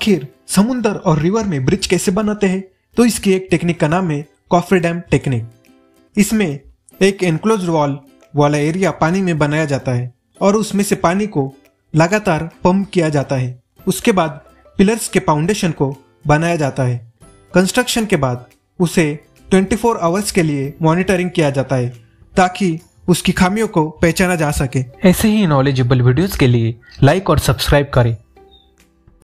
आखिर समुंदर और रिवर में ब्रिज कैसे बनाते हैं? तो इसकी एक टेक्निक का नाम है कॉफर डैम टेक्निक। इसमें एक एनक्लोज वॉल वाला एरिया पानी में बनाया जाता है और उसमें से पानी को लगातार पंप किया जाता है। उसके बाद पिलर्स के फाउंडेशन को बनाया जाता है। कंस्ट्रक्शन के बाद उसे 24 फोर आवर्स के लिए मॉनिटरिंग किया जाता है ताकि उसकी खामियों को पहचाना जा सके। ऐसे ही नॉलेजेबल वीडियोस के लिए लाइक और सब्सक्राइब करें।